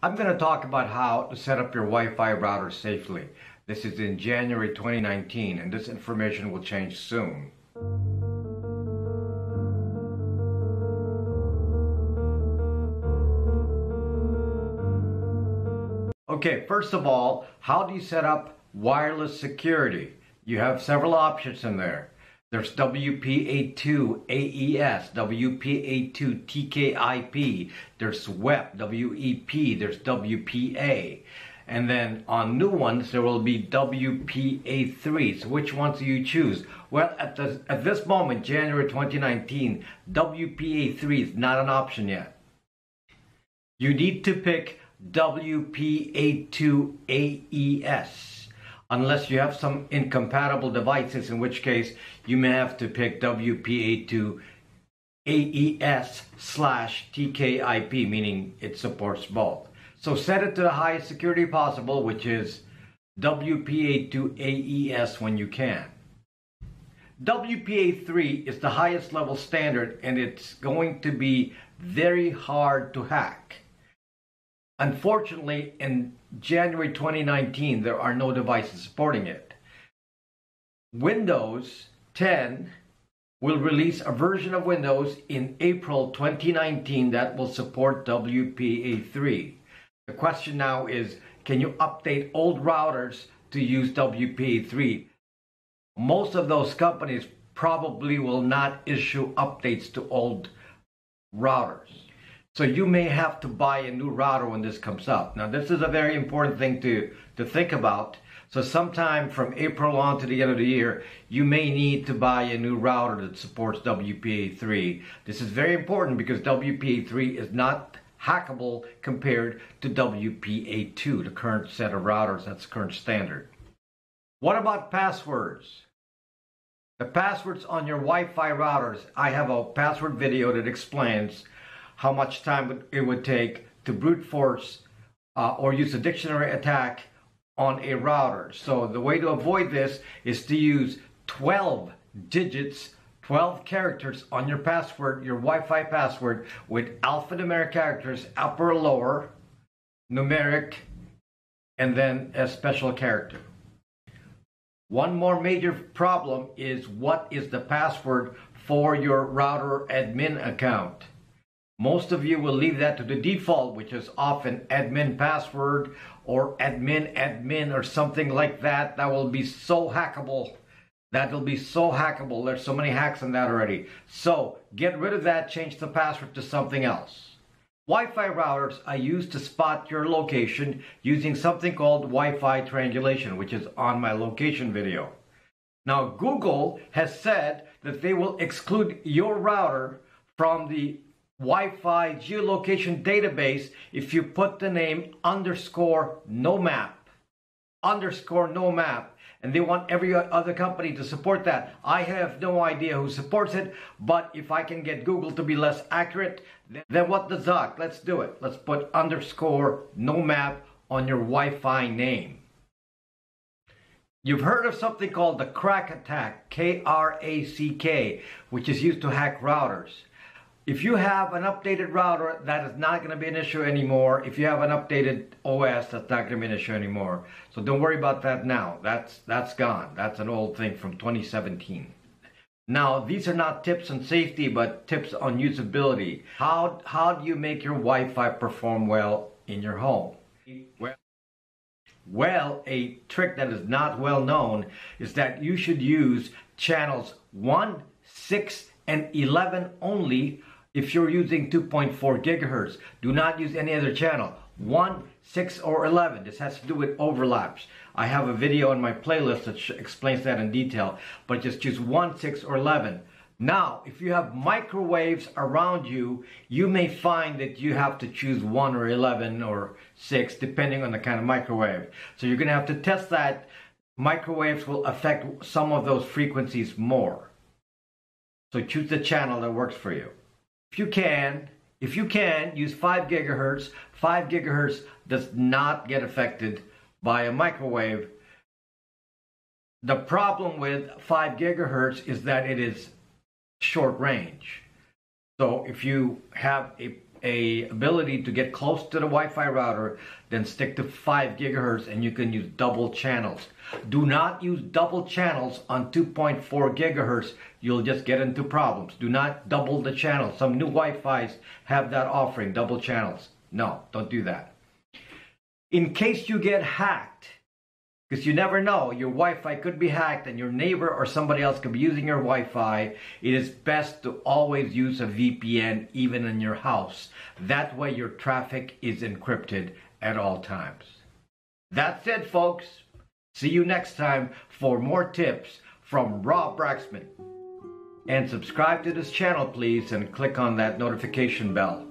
I'm going to talk about how to set up your Wi-Fi router safely. This is in January 2019 and this information will change soon. Okay, first of all, how do you set up wireless security? You have several options in there. There's WPA2 AES, WPA2 TKIP, there's WEP, WEP, there's WPA. And then on new ones, there will be WPA3. So which ones do you choose? Well, at, the, at this moment, January 2019, WPA3 is not an option yet. You need to pick WPA2 AES unless you have some incompatible devices, in which case you may have to pick WPA2 AES slash TKIP, meaning it supports both. So set it to the highest security possible, which is WPA2 AES when you can. WPA3 is the highest level standard and it's going to be very hard to hack. Unfortunately, in January 2019, there are no devices supporting it. Windows 10 will release a version of Windows in April 2019 that will support WPA3. The question now is, can you update old routers to use WPA3? Most of those companies probably will not issue updates to old routers. So you may have to buy a new router when this comes up. Now this is a very important thing to, to think about. So sometime from April on to the end of the year, you may need to buy a new router that supports WPA3. This is very important because WPA3 is not hackable compared to WPA2, the current set of routers, that's the current standard. What about passwords? The passwords on your Wi-Fi routers, I have a password video that explains how much time it would take to brute force uh, or use a dictionary attack on a router. So the way to avoid this is to use 12 digits 12 characters on your password, your Wi-Fi password with alphanumeric characters, upper or lower, numeric, and then a special character. One more major problem is what is the password for your router admin account? Most of you will leave that to the default, which is often admin password or admin admin or something like that. That will be so hackable. That will be so hackable. There's so many hacks in that already. So get rid of that, change the password to something else. Wi-Fi routers are used to spot your location using something called Wi-Fi triangulation, which is on my location video. Now Google has said that they will exclude your router from the Wi-Fi geolocation database if you put the name underscore no map underscore no map and they want every other company to support that. I have no idea who supports it, but if I can get Google to be less accurate, then what the zuck? Let's do it. Let's put underscore no map on your Wi-Fi name. You've heard of something called the KRACK attack, K-R-A-C-K, which is used to hack routers. If you have an updated router, that is not going to be an issue anymore. If you have an updated OS, that's not going to be an issue anymore. So don't worry about that now. That's, that's gone. That's an old thing from 2017. Now, these are not tips on safety, but tips on usability. How, how do you make your Wi-Fi perform well in your home? Well, well, a trick that is not well known is that you should use channels 1, 6, and 11 only if you're using 2.4 gigahertz, do not use any other channel. 1, 6, or 11. This has to do with overlaps. I have a video in my playlist that explains that in detail, but just choose 1, 6, or 11. Now, if you have microwaves around you, you may find that you have to choose 1 or 11 or 6, depending on the kind of microwave. So you're going to have to test that. Microwaves will affect some of those frequencies more. So choose the channel that works for you if you can, if you can, use 5 gigahertz. 5 gigahertz does not get affected by a microwave. The problem with 5 gigahertz is that it is short range. So if you have a a ability to get close to the Wi-Fi router, then stick to 5 gigahertz and you can use double channels. Do not use double channels on 2.4 gigahertz. You'll just get into problems. Do not double the channel. Some new Wi-Fis have that offering, double channels. No, don't do that. In case you get hacked, because you never know, your Wi-Fi could be hacked and your neighbor or somebody else could be using your Wi-Fi. It is best to always use a VPN even in your house. That way your traffic is encrypted at all times. That's it, folks. See you next time for more tips from Rob Braxman. And subscribe to this channel, please, and click on that notification bell.